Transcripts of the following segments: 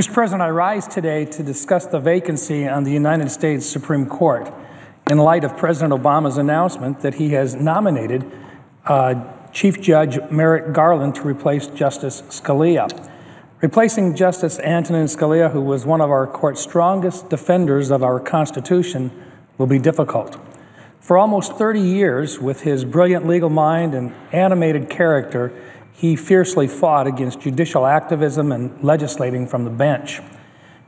Mr. President, I rise today to discuss the vacancy on the United States Supreme Court in light of President Obama's announcement that he has nominated uh, Chief Judge Merrick Garland to replace Justice Scalia. Replacing Justice Antonin Scalia, who was one of our court's strongest defenders of our Constitution, will be difficult. For almost 30 years, with his brilliant legal mind and animated character, he fiercely fought against judicial activism and legislating from the bench.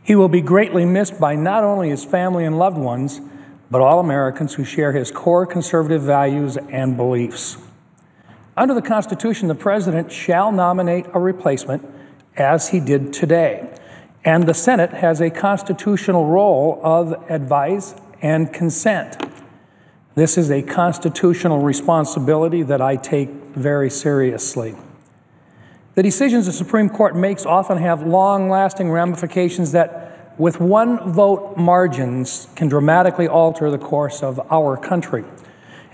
He will be greatly missed by not only his family and loved ones, but all Americans who share his core conservative values and beliefs. Under the Constitution, the President shall nominate a replacement, as he did today, and the Senate has a constitutional role of advice and consent. This is a constitutional responsibility that I take very seriously. The decisions the Supreme Court makes often have long lasting ramifications that, with one vote margins, can dramatically alter the course of our country.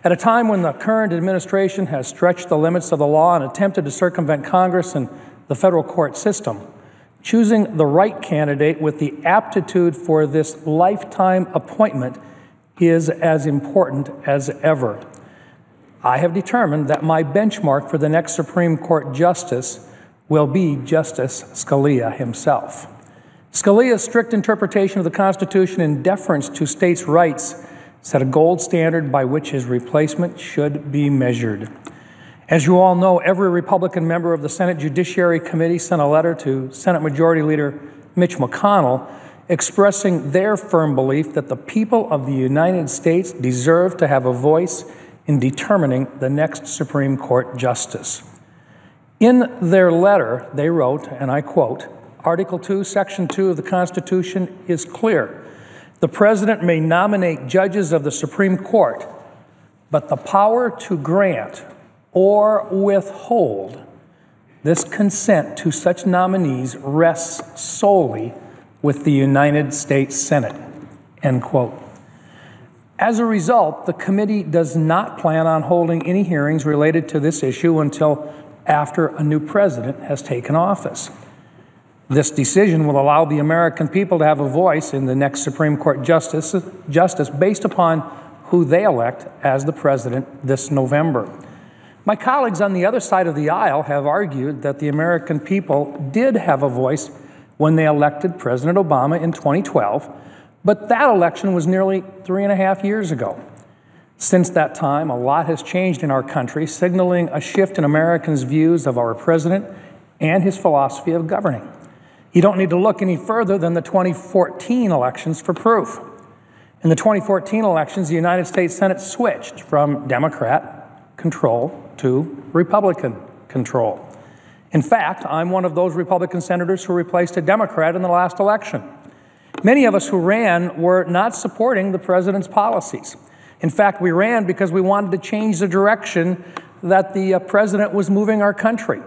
At a time when the current administration has stretched the limits of the law and attempted to circumvent Congress and the federal court system, choosing the right candidate with the aptitude for this lifetime appointment is as important as ever. I have determined that my benchmark for the next Supreme Court justice will be Justice Scalia himself. Scalia's strict interpretation of the Constitution in deference to states' rights set a gold standard by which his replacement should be measured. As you all know, every Republican member of the Senate Judiciary Committee sent a letter to Senate Majority Leader Mitch McConnell expressing their firm belief that the people of the United States deserve to have a voice in determining the next Supreme Court justice. In their letter, they wrote, and I quote, Article 2, Section 2 of the Constitution is clear. The President may nominate judges of the Supreme Court, but the power to grant or withhold this consent to such nominees rests solely with the United States Senate. End quote. As a result, the committee does not plan on holding any hearings related to this issue until after a new president has taken office. This decision will allow the American people to have a voice in the next Supreme Court justice, justice based upon who they elect as the president this November. My colleagues on the other side of the aisle have argued that the American people did have a voice when they elected President Obama in 2012, but that election was nearly three and a half years ago. Since that time, a lot has changed in our country, signaling a shift in Americans' views of our president and his philosophy of governing. You don't need to look any further than the 2014 elections for proof. In the 2014 elections, the United States Senate switched from Democrat control to Republican control. In fact, I'm one of those Republican senators who replaced a Democrat in the last election. Many of us who ran were not supporting the president's policies. In fact, we ran because we wanted to change the direction that the uh, president was moving our country.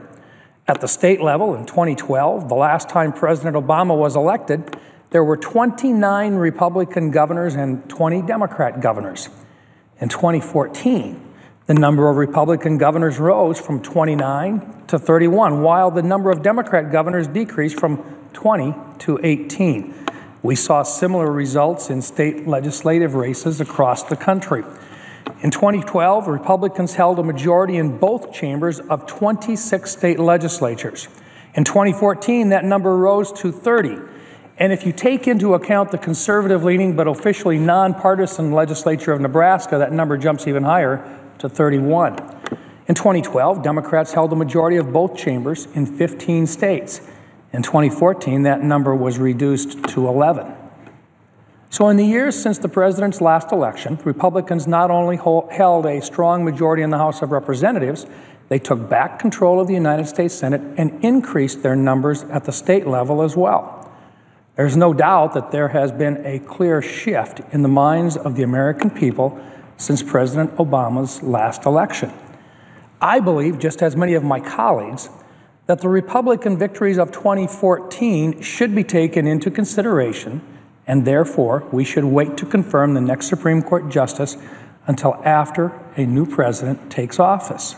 At the state level in 2012, the last time President Obama was elected, there were 29 Republican governors and 20 Democrat governors. In 2014, the number of Republican governors rose from 29 to 31, while the number of Democrat governors decreased from 20 to 18. We saw similar results in state legislative races across the country. In 2012, Republicans held a majority in both chambers of 26 state legislatures. In 2014, that number rose to 30. And if you take into account the conservative leaning but officially nonpartisan legislature of Nebraska, that number jumps even higher to 31. In 2012, Democrats held a majority of both chambers in 15 states. In 2014, that number was reduced to 11. So, in the years since the president's last election, Republicans not only held a strong majority in the House of Representatives, they took back control of the United States Senate and increased their numbers at the state level as well. There's no doubt that there has been a clear shift in the minds of the American people since President Obama's last election. I believe, just as many of my colleagues, that the Republican victories of 2014 should be taken into consideration, and therefore we should wait to confirm the next Supreme Court justice until after a new president takes office.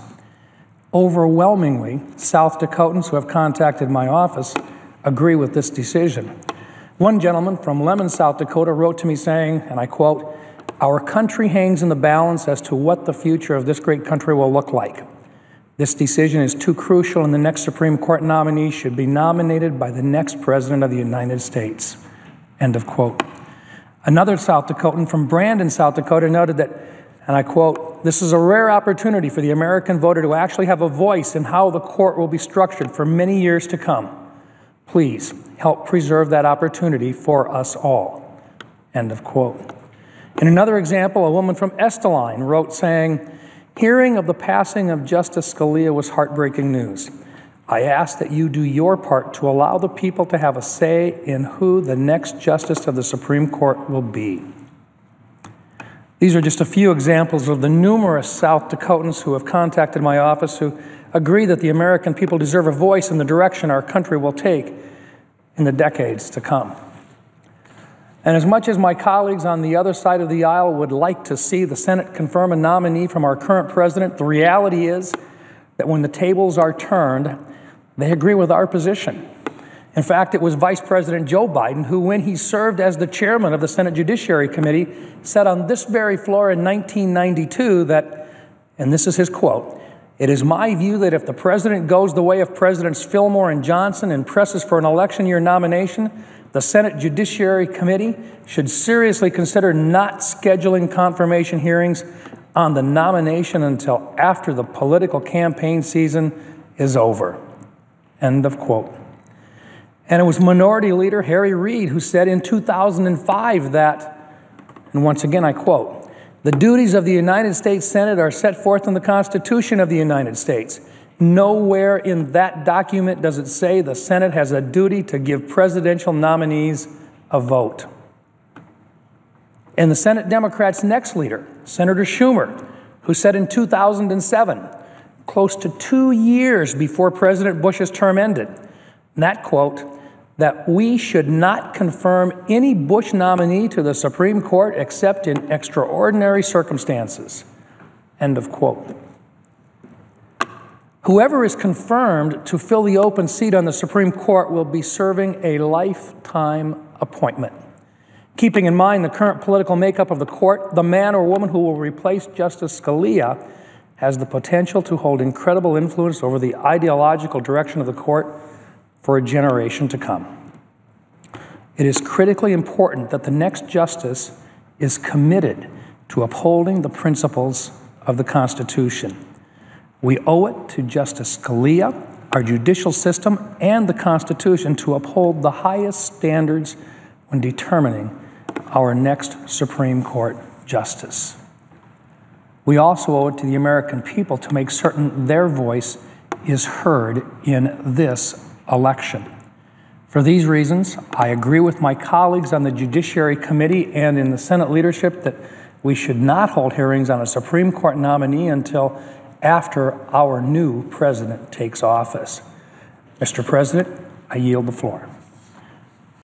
Overwhelmingly, South Dakotans who have contacted my office agree with this decision. One gentleman from Lemmon, South Dakota wrote to me saying, and I quote, Our country hangs in the balance as to what the future of this great country will look like. This decision is too crucial, and the next Supreme Court nominee should be nominated by the next President of the United States. End of quote. Another South Dakotan from Brandon, South Dakota noted that, and I quote, This is a rare opportunity for the American voter to actually have a voice in how the court will be structured for many years to come. Please help preserve that opportunity for us all. End of quote. In another example, a woman from Estelline wrote saying, Hearing of the passing of Justice Scalia was heartbreaking news. I ask that you do your part to allow the people to have a say in who the next justice of the Supreme Court will be. These are just a few examples of the numerous South Dakotans who have contacted my office who agree that the American people deserve a voice in the direction our country will take in the decades to come. And as much as my colleagues on the other side of the aisle would like to see the Senate confirm a nominee from our current president, the reality is that when the tables are turned, they agree with our position. In fact, it was Vice President Joe Biden who, when he served as the chairman of the Senate Judiciary Committee, said on this very floor in 1992 that, and this is his quote, it is my view that if the president goes the way of Presidents Fillmore and Johnson and presses for an election year nomination, the Senate Judiciary Committee should seriously consider not scheduling confirmation hearings on the nomination until after the political campaign season is over. End of quote. And it was Minority Leader Harry Reid who said in 2005 that, and once again I quote, the duties of the United States Senate are set forth in the Constitution of the United States. Nowhere in that document does it say the Senate has a duty to give presidential nominees a vote. And the Senate Democrats' next leader, Senator Schumer, who said in 2007, close to two years before President Bush's term ended, that quote, that we should not confirm any Bush nominee to the Supreme Court except in extraordinary circumstances. End of quote. Whoever is confirmed to fill the open seat on the Supreme Court will be serving a lifetime appointment. Keeping in mind the current political makeup of the court, the man or woman who will replace Justice Scalia has the potential to hold incredible influence over the ideological direction of the court for a generation to come. It is critically important that the next justice is committed to upholding the principles of the Constitution. We owe it to Justice Scalia, our judicial system, and the Constitution to uphold the highest standards when determining our next Supreme Court justice. We also owe it to the American people to make certain their voice is heard in this election. For these reasons, I agree with my colleagues on the Judiciary Committee and in the Senate leadership that we should not hold hearings on a Supreme Court nominee until after our new president takes office. Mr. President, I yield the floor.